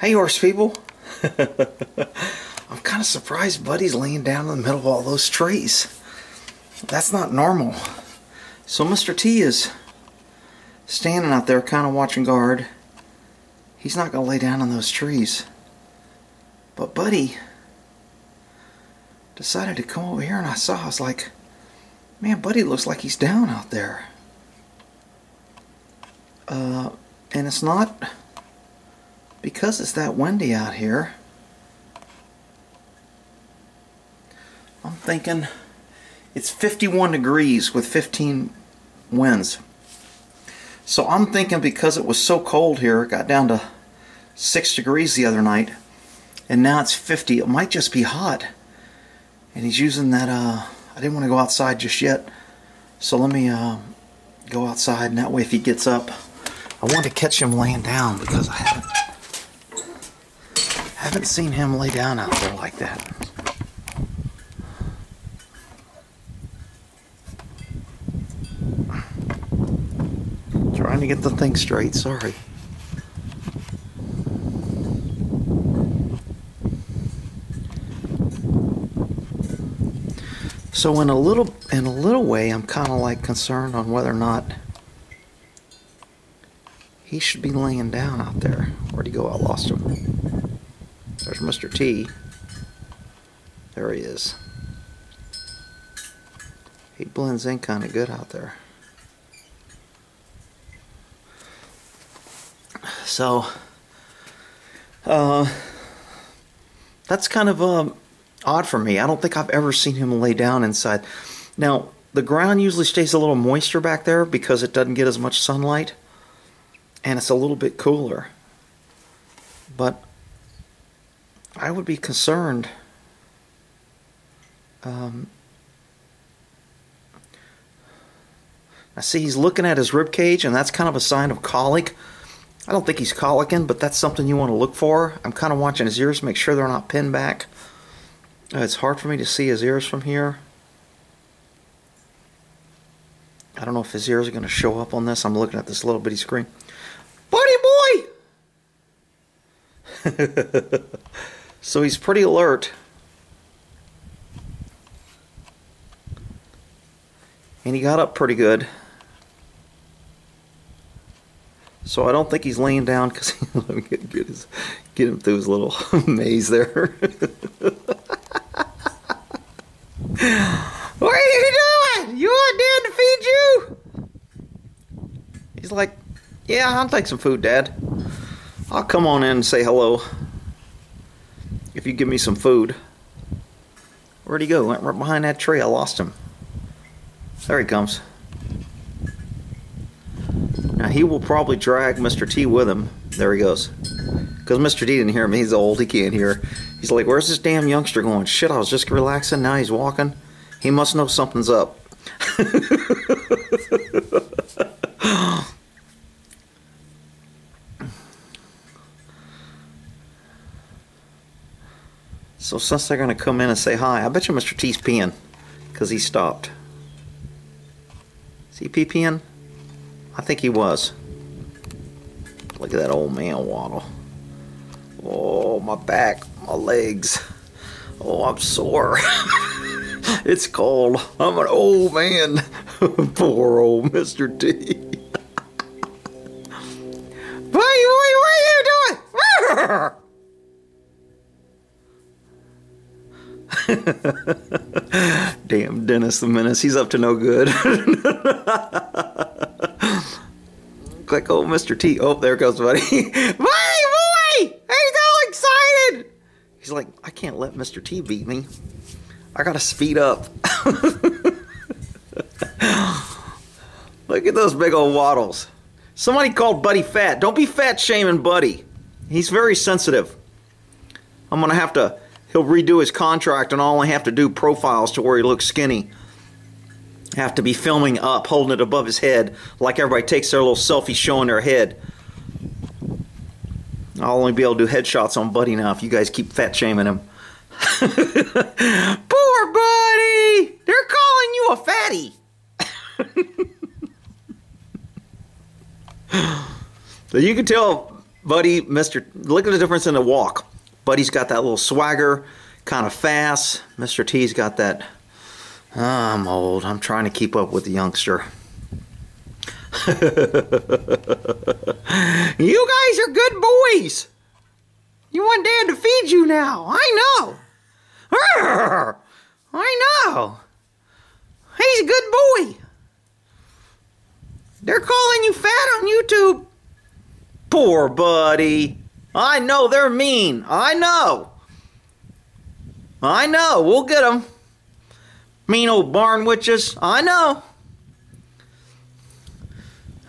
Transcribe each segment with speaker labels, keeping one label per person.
Speaker 1: Hey, horse people. I'm kind of surprised Buddy's laying down in the middle of all those trees. That's not normal. So Mr. T is standing out there kind of watching guard. He's not going to lay down in those trees. But Buddy decided to come over here and I saw, I was like, man, Buddy looks like he's down out there. Uh, and it's not because it's that windy out here. I'm thinking it's 51 degrees with 15 winds. So I'm thinking because it was so cold here, it got down to 6 degrees the other night, and now it's 50, it might just be hot. And he's using that, uh, I didn't want to go outside just yet, so let me uh, go outside, and that way if he gets up, I want to catch him laying down because I haven't, haven't seen him lay down out there like that. Trying to get the thing straight, sorry. So in a little in a little way I'm kind of like concerned on whether or not he should be laying down out there. Where'd he go? I lost him. There's Mr. T. There he is. He blends in kind of good out there. So, uh, that's kind of um, odd for me. I don't think I've ever seen him lay down inside. Now, the ground usually stays a little moister back there because it doesn't get as much sunlight and it's a little bit cooler. But I would be concerned. Um, I see he's looking at his rib cage, and that's kind of a sign of colic. I don't think he's colicking, but that's something you want to look for. I'm kind of watching his ears, make sure they're not pinned back. Uh, it's hard for me to see his ears from here. I don't know if his ears are going to show up on this. I'm looking at this little bitty screen. Buddy boy! so he's pretty alert. And he got up pretty good. So I don't think he's laying down because let me get, get, his, get him through his little maze there. what are you doing? You want Dad to feed you? He's like, yeah, I'll take some food, Dad. I'll come on in and say hello. You give me some food. Where'd he go? Went right behind that tree. I lost him. There he comes. Now he will probably drag Mr. T with him. There he goes. Because Mr. T didn't hear him. He's old. He can't hear. He's like, where's this damn youngster going? Shit, I was just relaxing. Now he's walking. He must know something's up. So since they're going to come in and say hi, I bet you Mr. T's peeing because he stopped. Is he peeing? I think he was. Look at that old man waddle. Oh, my back, my legs. Oh, I'm sore. it's cold. I'm an old man. Poor old Mr. T. Damn Dennis the Menace, he's up to no good. Click oh, old Mr. T. Oh, there goes buddy. Buddy boy! He's all excited! He's like, I can't let Mr. T beat me. I gotta speed up. Look at those big old waddles. Somebody called Buddy fat. Don't be fat shaming Buddy. He's very sensitive. I'm gonna have to he'll redo his contract and I'll only have to do profiles to where he looks skinny. Have to be filming up, holding it above his head, like everybody takes their little selfie showing their head. I'll only be able to do headshots on Buddy now if you guys keep fat shaming him. Poor Buddy! They're calling you a fatty! so you can tell Buddy, Mr. Look at the difference in the walk. Buddy's got that little swagger, kind of fast. Mr. T's got that. Oh, I'm old. I'm trying to keep up with the youngster. you guys are good boys. You want Dad to feed you now. I know. I know. He's a good boy. They're calling you fat on YouTube. Poor buddy. I know they're mean. I know. I know. We'll get them. Mean old barn witches. I know.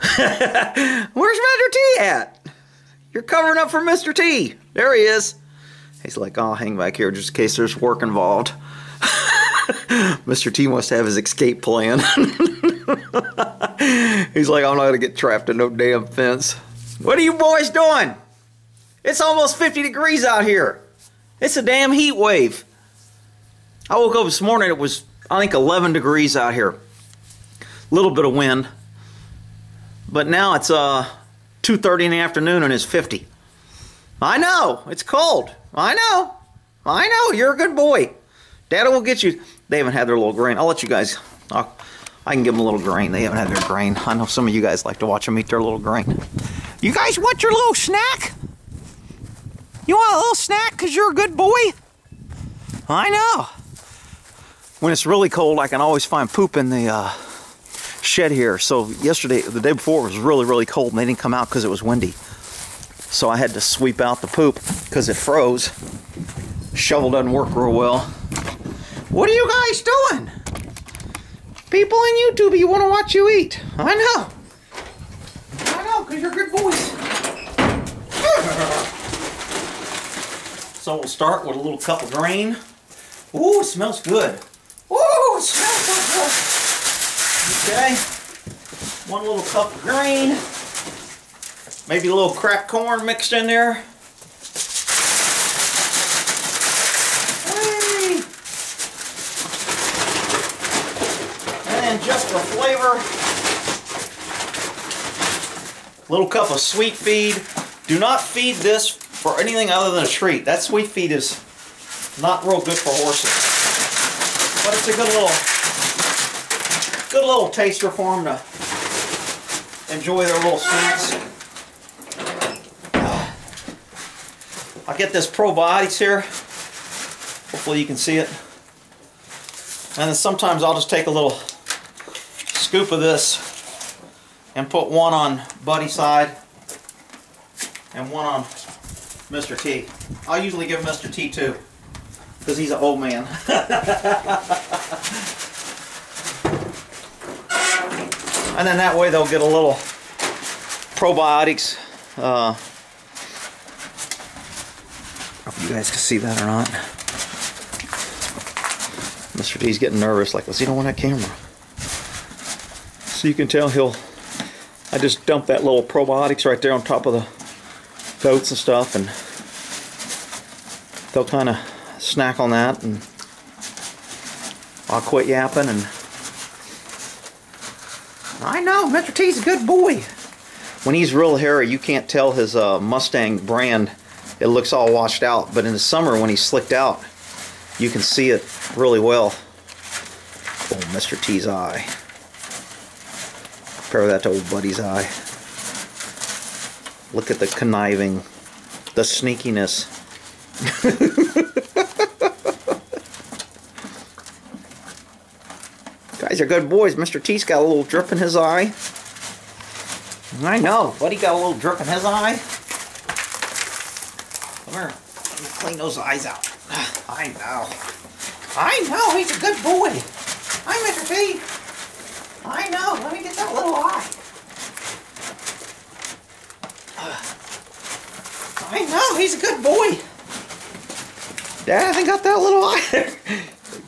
Speaker 1: Where's Mr. T at? You're covering up for Mr. T. There he is. He's like, I'll hang back here just in case there's work involved. Mr. T must have his escape plan. He's like, I'm not going to get trapped in no damn fence. What are you boys doing? It's almost 50 degrees out here. It's a damn heat wave. I woke up this morning, it was, I think, 11 degrees out here. A little bit of wind. But now it's uh, 2.30 in the afternoon and it's 50. I know, it's cold. I know. I know, you're a good boy. Dad will get you. They haven't had their little grain. I'll let you guys, I'll, I can give them a little grain. They haven't had their grain. I know some of you guys like to watch them eat their little grain. You guys want your little snack? You want a little snack because you're a good boy? I know. When it's really cold, I can always find poop in the uh, shed here. So yesterday, the day before, it was really, really cold and they didn't come out because it was windy. So I had to sweep out the poop because it froze. Shovel doesn't work real well. What are you guys doing? People in YouTube, you want to watch you eat. I know. I know, because you're good boys. So we'll start with a little cup of grain. Ooh, it smells good. Ooh, it smells so good. Okay. One little cup of grain. Maybe a little cracked corn mixed in there. And then just for flavor, a little cup of sweet feed. Do not feed this for anything other than a treat. That sweet feed is not real good for horses. But it's a good little good little taster for them to enjoy their little sweets. I'll get this probiotics here. Hopefully you can see it. And then sometimes I'll just take a little scoop of this and put one on Buddy's side and one on Mr. T. I'll usually give Mr. T two because he's an old man. and then that way they'll get a little probiotics. Uh, if you guys can see that or not. Mr. T's getting nervous, like, let's see, don't want that camera. So you can tell he'll, I just dump that little probiotics right there on top of the goats and stuff, and they'll kind of snack on that, and I'll quit yapping, and I know, Mr. T's a good boy. When he's real hairy, you can't tell his uh, Mustang brand. It looks all washed out, but in the summer when he's slicked out, you can see it really well. Oh, Mr. T's eye. Compare that to old Buddy's eye. Look at the conniving, the sneakiness. Guys are good boys. Mr. T's got a little drip in his eye. I know. Buddy got a little drip in his eye. Come here. Let me clean those eyes out. I know. I know. He's a good boy. Hi, Mr. T. I know. Let me get that little. I know. He's a good boy. Dad hasn't got that little eye.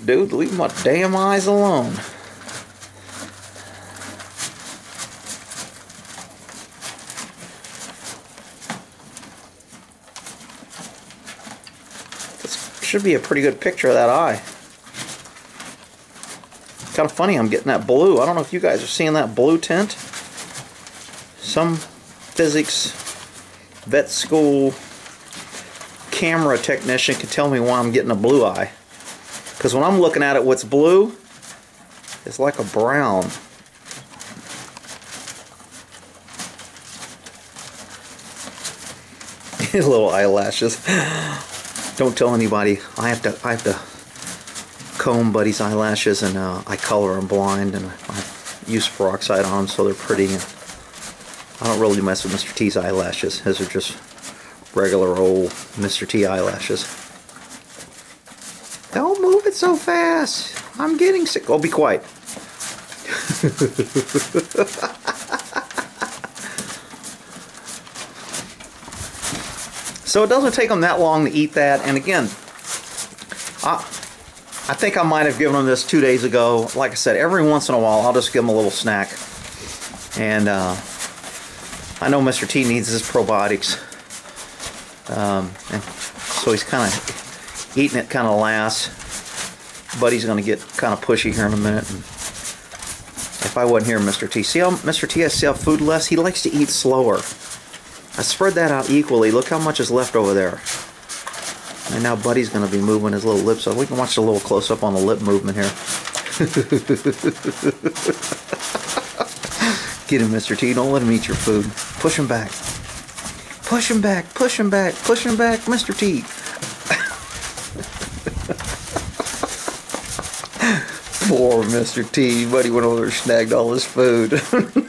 Speaker 1: Dude, leave my damn eyes alone. This should be a pretty good picture of that eye. Kind of funny I'm getting that blue. I don't know if you guys are seeing that blue tint. Some physics vet school camera technician can tell me why I'm getting a blue eye. Because when I'm looking at it, what's blue is like a brown. little eyelashes. Don't tell anybody. I have to. I have to comb Buddy's eyelashes, and uh, I color them blind, and I use peroxide on them so they're pretty. I don't really mess with Mr. T's eyelashes. His are just regular old Mr. T eyelashes. Don't move it so fast. I'm getting sick. Oh, be quiet. So it doesn't take them that long to eat that. And again, I, I think I might have given them this two days ago. Like I said, every once in a while, I'll just give them a little snack. And uh, I know Mr. T needs his probiotics. Um, and so he's kind of eating it kind of last. Buddy's going to get kind of pushy here in a minute. And if I wasn't here, Mr. T, see how Mr. T has self food less? He likes to eat slower. I spread that out equally. Look how much is left over there. And now Buddy's going to be moving his little lips. So we can watch a little close up on the lip movement here. Get him, Mr. T. Don't let him eat your food. Push him back. Push him back. Push him back. Push him back, Mr. T. Poor Mr. T. Buddy went over and snagged all his food.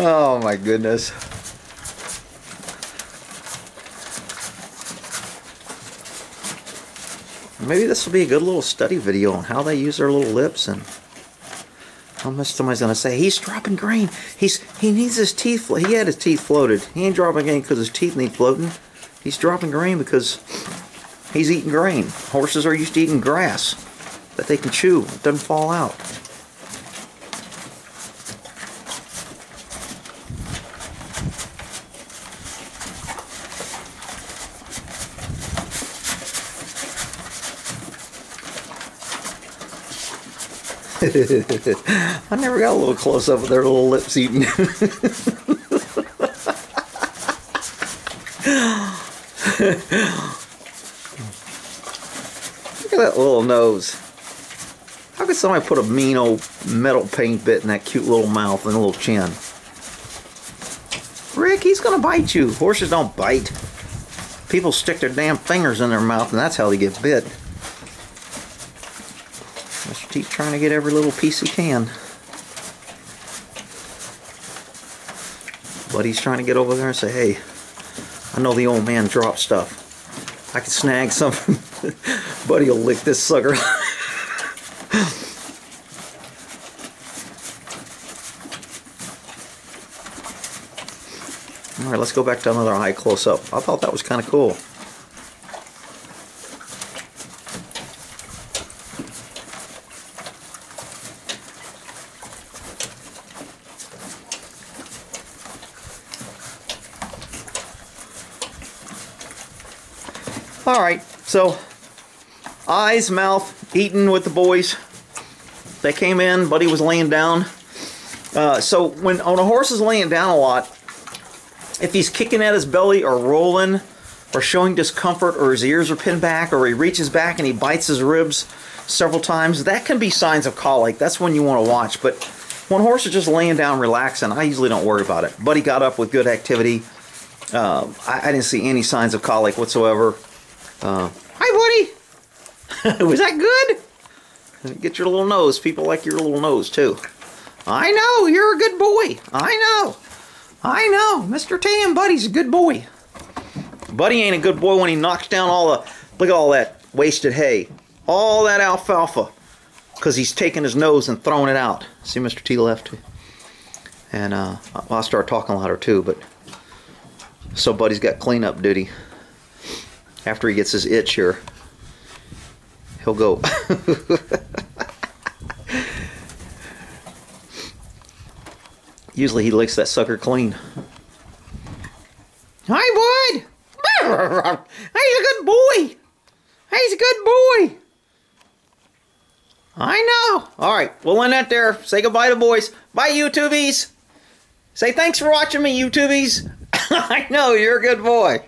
Speaker 1: Oh my goodness. Maybe this will be a good little study video on how they use their little lips and somebody's gonna say he's dropping grain. He's he needs his teeth. He had his teeth floated. He ain't dropping grain because his teeth need floating. He's dropping grain because he's eating grain. Horses are used to eating grass that they can chew. It doesn't fall out. I never got a little close up with their little lips eating. Look at that little nose. How could somebody put a mean old metal paint bit in that cute little mouth and little chin? Rick, he's gonna bite you. Horses don't bite. People stick their damn fingers in their mouth and that's how they get bit. T trying to get every little piece he can. Buddy's trying to get over there and say, hey, I know the old man dropped stuff. I can snag something. Buddy will lick this sucker. All right, let's go back to another eye close up. I thought that was kind of cool. All right, so eyes, mouth, eating with the boys. They came in, Buddy was laying down. Uh, so when, when a horse is laying down a lot, if he's kicking at his belly or rolling or showing discomfort or his ears are pinned back or he reaches back and he bites his ribs several times, that can be signs of colic. That's when you want to watch. But when a horse is just laying down relaxing, I usually don't worry about it. Buddy got up with good activity. Uh, I, I didn't see any signs of colic whatsoever. Uh, hi, buddy. Was that good? Get your little nose. People like your little nose, too. I know. You're a good boy. I know. I know. Mr. T and Buddy's a good boy. Buddy ain't a good boy when he knocks down all the... Look at all that wasted hay. All that alfalfa. Because he's taking his nose and throwing it out. See Mr. T left? And uh, I'll start talking louder, too, but... So Buddy's got cleanup duty after he gets his itch here, he'll go. Usually he licks that sucker clean. Hi, bud. He's a good boy. He's a good boy. I know. All right, we'll end that there. Say goodbye to boys. Bye, YouTubies. Say thanks for watching me, YouTubies. I know you're a good boy.